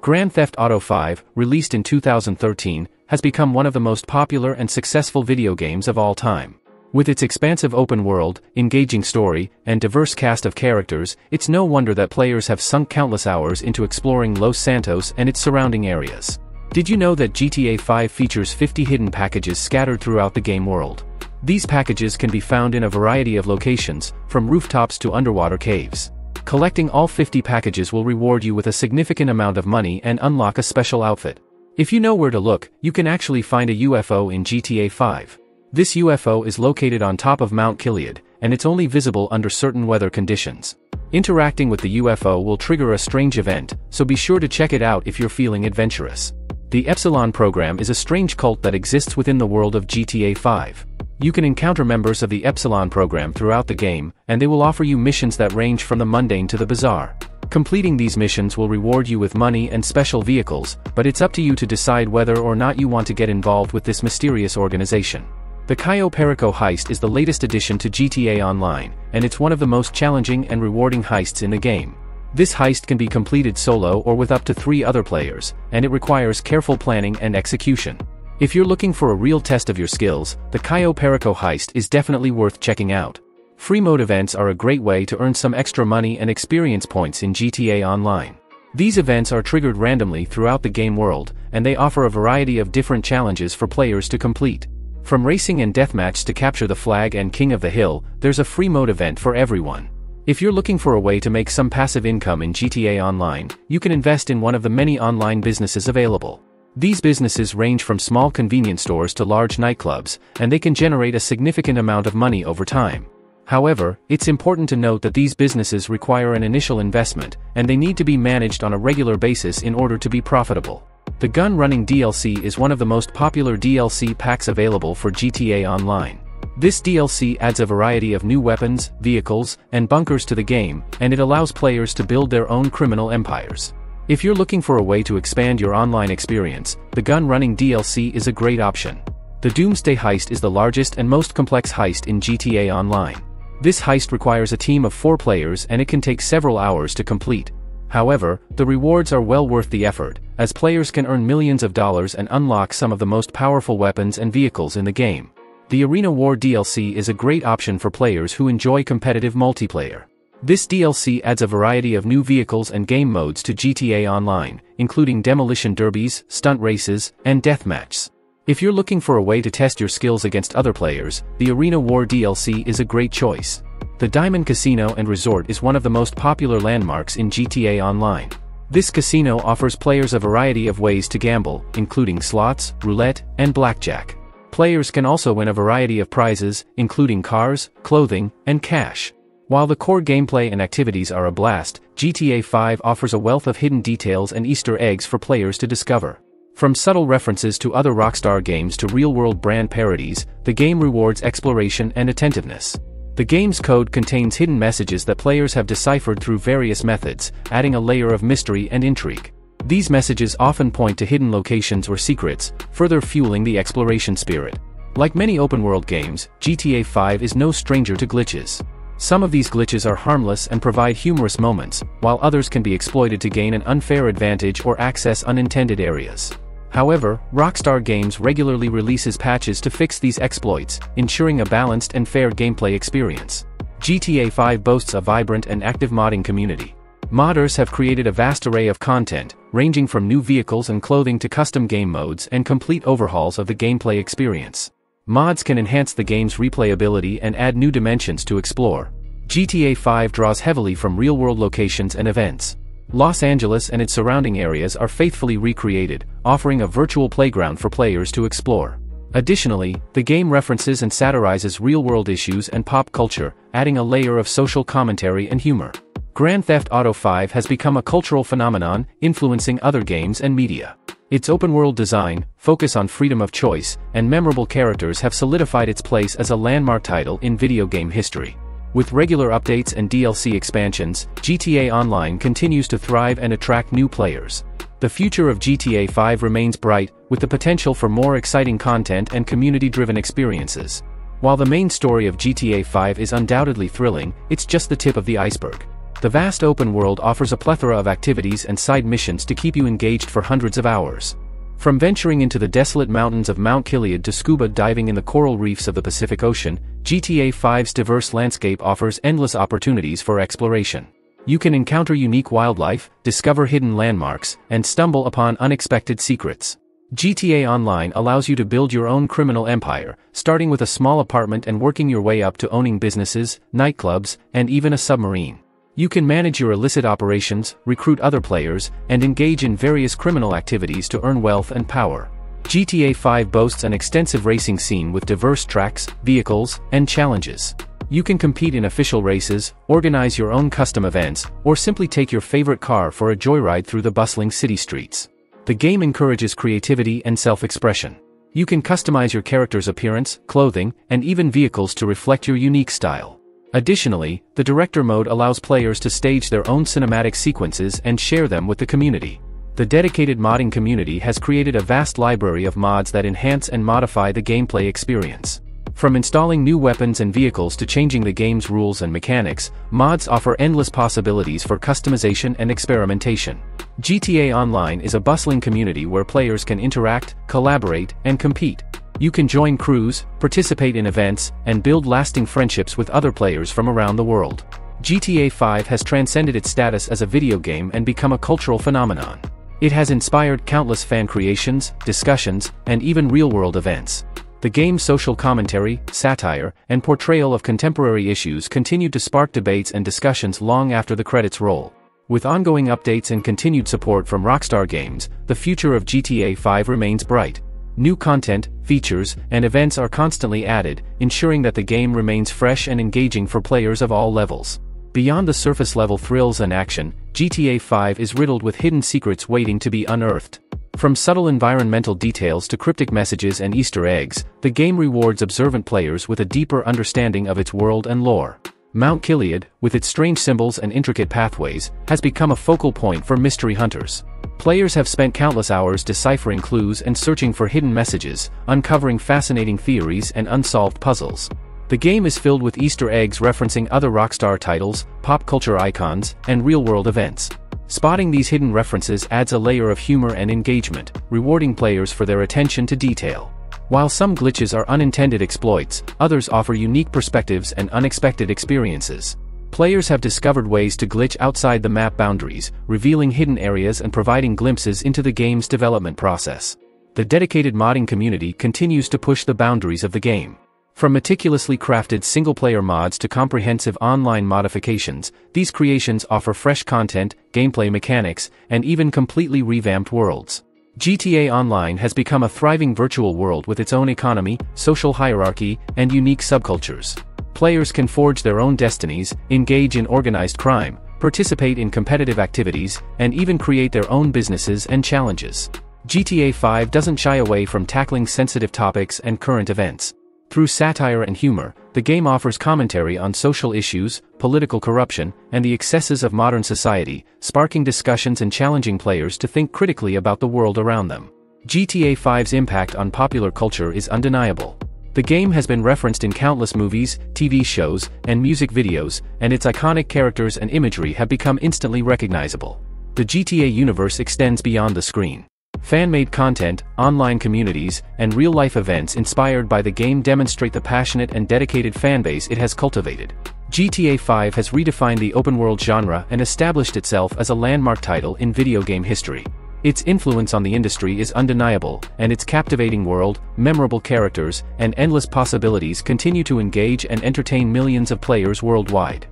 Grand Theft Auto V, released in 2013, has become one of the most popular and successful video games of all time. With its expansive open world, engaging story, and diverse cast of characters, it's no wonder that players have sunk countless hours into exploring Los Santos and its surrounding areas. Did you know that GTA 5 features 50 hidden packages scattered throughout the game world? These packages can be found in a variety of locations, from rooftops to underwater caves. Collecting all 50 packages will reward you with a significant amount of money and unlock a special outfit. If you know where to look, you can actually find a UFO in GTA 5. This UFO is located on top of Mount Chiliad, and it's only visible under certain weather conditions. Interacting with the UFO will trigger a strange event, so be sure to check it out if you're feeling adventurous. The Epsilon program is a strange cult that exists within the world of GTA 5. You can encounter members of the Epsilon program throughout the game, and they will offer you missions that range from the mundane to the bizarre. Completing these missions will reward you with money and special vehicles, but it's up to you to decide whether or not you want to get involved with this mysterious organization. The Cayo Perico heist is the latest addition to GTA Online, and it's one of the most challenging and rewarding heists in the game. This heist can be completed solo or with up to three other players, and it requires careful planning and execution. If you're looking for a real test of your skills, the Cayo Perico heist is definitely worth checking out. Free mode events are a great way to earn some extra money and experience points in GTA Online. These events are triggered randomly throughout the game world, and they offer a variety of different challenges for players to complete. From racing and deathmatch to capture the flag and King of the Hill, there's a free mode event for everyone. If you're looking for a way to make some passive income in GTA Online, you can invest in one of the many online businesses available. These businesses range from small convenience stores to large nightclubs, and they can generate a significant amount of money over time. However, it's important to note that these businesses require an initial investment, and they need to be managed on a regular basis in order to be profitable. The Gun Running DLC is one of the most popular DLC packs available for GTA Online. This DLC adds a variety of new weapons, vehicles, and bunkers to the game, and it allows players to build their own criminal empires. If you're looking for a way to expand your online experience, the Gun Running DLC is a great option. The Doomsday Heist is the largest and most complex heist in GTA Online. This heist requires a team of four players and it can take several hours to complete. However, the rewards are well worth the effort, as players can earn millions of dollars and unlock some of the most powerful weapons and vehicles in the game. The Arena War DLC is a great option for players who enjoy competitive multiplayer. This DLC adds a variety of new vehicles and game modes to GTA Online, including demolition derbies, stunt races, and deathmatches. If you're looking for a way to test your skills against other players, the Arena War DLC is a great choice. The Diamond Casino and Resort is one of the most popular landmarks in GTA Online. This casino offers players a variety of ways to gamble, including slots, roulette, and blackjack. Players can also win a variety of prizes, including cars, clothing, and cash. While the core gameplay and activities are a blast, GTA 5 offers a wealth of hidden details and Easter eggs for players to discover. From subtle references to other Rockstar games to real-world brand parodies, the game rewards exploration and attentiveness. The game's code contains hidden messages that players have deciphered through various methods, adding a layer of mystery and intrigue. These messages often point to hidden locations or secrets, further fueling the exploration spirit. Like many open-world games, GTA 5 is no stranger to glitches. Some of these glitches are harmless and provide humorous moments, while others can be exploited to gain an unfair advantage or access unintended areas. However, Rockstar Games regularly releases patches to fix these exploits, ensuring a balanced and fair gameplay experience. GTA 5 boasts a vibrant and active modding community. Modders have created a vast array of content, ranging from new vehicles and clothing to custom game modes and complete overhauls of the gameplay experience. Mods can enhance the game's replayability and add new dimensions to explore. GTA 5 draws heavily from real-world locations and events. Los Angeles and its surrounding areas are faithfully recreated, offering a virtual playground for players to explore. Additionally, the game references and satirizes real-world issues and pop culture, adding a layer of social commentary and humor. Grand Theft Auto 5 has become a cultural phenomenon, influencing other games and media. Its open-world design, focus on freedom of choice, and memorable characters have solidified its place as a landmark title in video game history. With regular updates and DLC expansions, GTA Online continues to thrive and attract new players. The future of GTA 5 remains bright, with the potential for more exciting content and community-driven experiences. While the main story of GTA 5 is undoubtedly thrilling, it's just the tip of the iceberg. The vast open world offers a plethora of activities and side missions to keep you engaged for hundreds of hours. From venturing into the desolate mountains of Mount Chiliad to scuba diving in the coral reefs of the Pacific Ocean, GTA 5's diverse landscape offers endless opportunities for exploration. You can encounter unique wildlife, discover hidden landmarks, and stumble upon unexpected secrets. GTA Online allows you to build your own criminal empire, starting with a small apartment and working your way up to owning businesses, nightclubs, and even a submarine. You can manage your illicit operations, recruit other players, and engage in various criminal activities to earn wealth and power. GTA 5 boasts an extensive racing scene with diverse tracks, vehicles, and challenges. You can compete in official races, organize your own custom events, or simply take your favorite car for a joyride through the bustling city streets. The game encourages creativity and self-expression. You can customize your character's appearance, clothing, and even vehicles to reflect your unique style. Additionally, the Director mode allows players to stage their own cinematic sequences and share them with the community. The dedicated modding community has created a vast library of mods that enhance and modify the gameplay experience. From installing new weapons and vehicles to changing the game's rules and mechanics, mods offer endless possibilities for customization and experimentation. GTA Online is a bustling community where players can interact, collaborate, and compete. You can join crews, participate in events, and build lasting friendships with other players from around the world. GTA 5 has transcended its status as a video game and become a cultural phenomenon. It has inspired countless fan creations, discussions, and even real-world events. The game's social commentary, satire, and portrayal of contemporary issues continued to spark debates and discussions long after the credits roll. With ongoing updates and continued support from Rockstar Games, the future of GTA 5 remains bright. New content, features, and events are constantly added, ensuring that the game remains fresh and engaging for players of all levels. Beyond the surface-level thrills and action, GTA 5 is riddled with hidden secrets waiting to be unearthed. From subtle environmental details to cryptic messages and Easter eggs, the game rewards observant players with a deeper understanding of its world and lore. Mount Chiliad, with its strange symbols and intricate pathways, has become a focal point for mystery hunters. Players have spent countless hours deciphering clues and searching for hidden messages, uncovering fascinating theories and unsolved puzzles. The game is filled with Easter eggs referencing other Rockstar titles, pop culture icons, and real-world events. Spotting these hidden references adds a layer of humor and engagement, rewarding players for their attention to detail. While some glitches are unintended exploits, others offer unique perspectives and unexpected experiences. Players have discovered ways to glitch outside the map boundaries, revealing hidden areas and providing glimpses into the game's development process. The dedicated modding community continues to push the boundaries of the game. From meticulously crafted single-player mods to comprehensive online modifications, these creations offer fresh content, gameplay mechanics, and even completely revamped worlds. GTA Online has become a thriving virtual world with its own economy, social hierarchy, and unique subcultures. Players can forge their own destinies, engage in organized crime, participate in competitive activities, and even create their own businesses and challenges. GTA 5 doesn't shy away from tackling sensitive topics and current events. Through satire and humor, the game offers commentary on social issues, political corruption, and the excesses of modern society, sparking discussions and challenging players to think critically about the world around them. GTA 5's impact on popular culture is undeniable. The game has been referenced in countless movies, TV shows, and music videos, and its iconic characters and imagery have become instantly recognizable. The GTA universe extends beyond the screen. Fan-made content, online communities, and real-life events inspired by the game demonstrate the passionate and dedicated fanbase it has cultivated. GTA 5 has redefined the open-world genre and established itself as a landmark title in video game history. Its influence on the industry is undeniable, and its captivating world, memorable characters, and endless possibilities continue to engage and entertain millions of players worldwide.